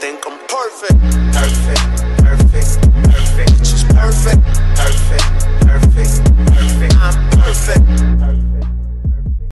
think I'm perfect. Perfect.